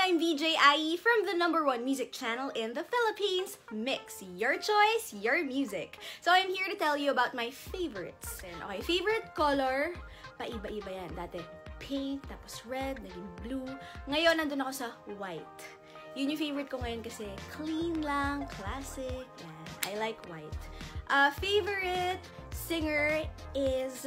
I'm VJ IE from the number one music channel in the Philippines, Mix. Your choice, your music. So I'm here to tell you about my favorites. And okay, favorite color, paiba-iba yan. Dati pink, tapos red, naging blue. Ngayon, nandun ako sa white. Yun yung favorite ko ngayon kasi clean lang, classic, yan. I like white. Uh, favorite singer is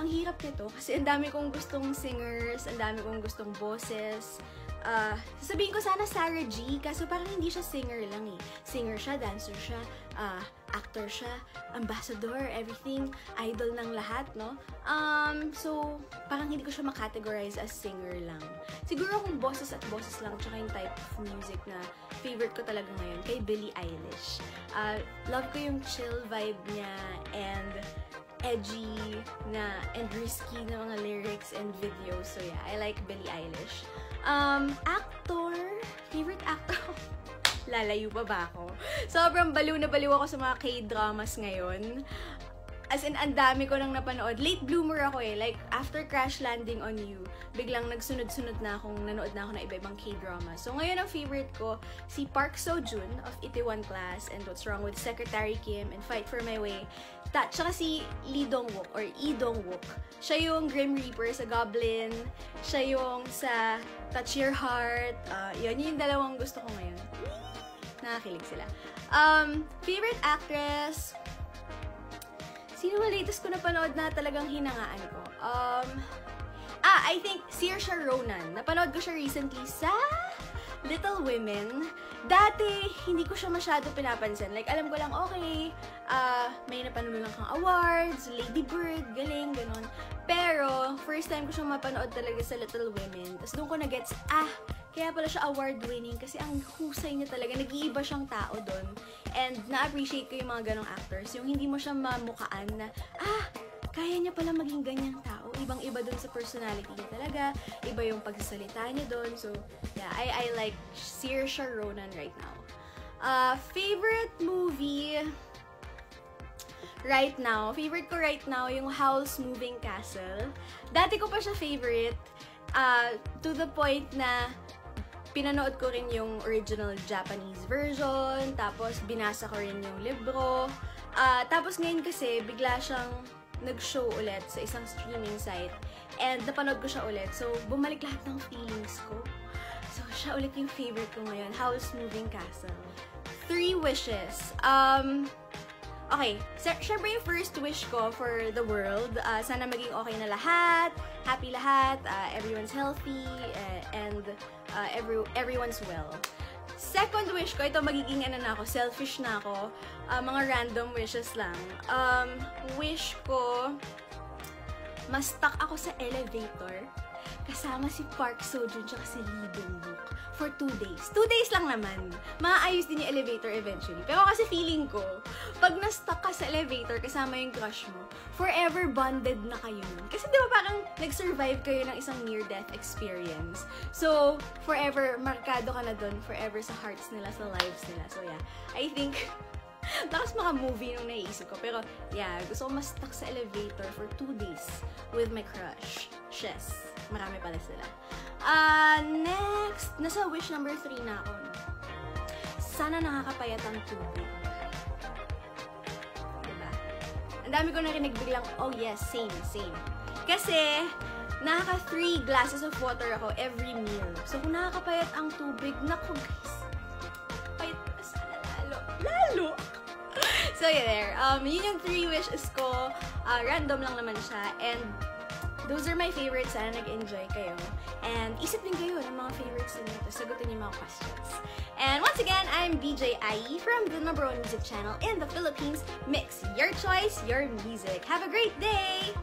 ang hirap nito kasi ang dami kong gustong singers, ang dami kong gustong boses. Uh, sasabihin ko sana Sarah G, kaso parang hindi siya singer lang eh. Singer siya, dancer siya, uh, actor siya, ambassador, everything, idol ng lahat, no? Um, so, parang hindi ko siya makategorize as singer lang. Siguro kung boses at boses lang, tsaka yung type of music na favorite ko talaga ngayon, kay Billie Eilish. Uh, love ko yung chill vibe niya and edgy na and risky na mga lyrics and videos. So yeah, I like Billie Eilish. Um, actor, favorite actor Lalayo pa ba ako? Sobrang baliw na baliw ako sa mga K-dramas ngayon. As in, ang dami ko nang napanood. Late bloomer ako eh. Like, after Crash Landing on You, biglang nagsunod-sunod na akong nanood na ako ng iba-ibang K-drama. So, ngayon ang favorite ko, si Park Seo-joon of Itaewon Class and What's Wrong with Secretary Kim and Fight for My Way. Ta tsaka si Lee Dong-wook or Lee Dong-wook. Siya yung Grim Reaper sa Goblin. Siya yung sa Touch Your Heart. Uh, yun, yun yung dalawang gusto ko ngayon. Nakakilig sila. Um, favorite actress, Sino ba latest ko napanood na talagang hinangaan ko? Um, ah, I think Saoirse Ronan. Napanood ko siya recently sa Little Women. Dati, hindi ko siya masyado pinapansin. Like, alam ko lang, okay, uh, napanood lang kang awards, Lady Bird, galing, ganun. Pero, first time ko siyang mapanood talaga sa Little Women. Tapos doon ko na-gets, ah, kaya pala siya award-winning kasi ang husay niya talaga. Nag-iiba siyang tao doon. And na-appreciate ko yung mga ganong actors. Yung hindi mo siya mamukaan na, ah, kaya niya pala maging ganyang tao. Ibang-iba doon sa personality niya talaga. Iba yung pagsasalita niya doon. So, yeah, I, I like Saoirse Ronan right now. Uh, favorite movie right now, favorite ko right now yung House Moving Castle. Dati ko pa siya favorite uh, to the point na pinanood ko rin yung original Japanese version, tapos binasa ko rin yung libro. Uh, tapos ngayon kasi, bigla siyang nag-show ulit sa isang streaming site. And napanood ko siya ulit. So, bumalik lahat ng feelings ko. So, siya ulit yung favorite ko ngayon. House Moving Castle. Three wishes. Um, okay. Siyempre yung first wish ko for the world, uh, sana maging okay na lahat, happy lahat, uh, everyone's healthy, uh, and uh, every, everyone's well. Second wish ko, ito magiging ano na ako, selfish na ako. Uh, mga random wishes lang. Um, wish ko, mas stuck ako sa elevator kasama si Park Seo-joon tsaka si Lee Dong-wook for two days. Two days lang naman. Maayos din yung elevator eventually. Pero kasi feeling ko, pag na-stuck ka sa elevator kasama yung crush mo, forever bonded na kayo nun. Kasi di ba parang nag-survive kayo ng isang near-death experience. So, forever, markado ka na dun, forever sa hearts nila, sa lives nila. So yeah, I think Lakas mga movie nung naisip ko. Pero, yeah, gusto ko mas stuck sa elevator for two days with my crush. Shes. Marami pala sila. Uh, next, nasa wish number 3 na ako. Sana nakakapayat ang tubig. Diba? Ang dami ko narinig biglang, oh yes, same, same. Kasi, nakaka 3 glasses of water ako every meal. So, kung nakakapayat ang tubig, naku guys, so, yeah, there. Um, yun yung 3 wishes ko. Uh, random lang naman siya. And, Those are my favorites. Sana nag-enjoy kayo. And isip din kayo ng mga favorites ninyo. Tapos sagutin yung mga questions. And once again, I'm DJ IE from the number one music channel in the Philippines. Mix your choice, your music. Have a great day!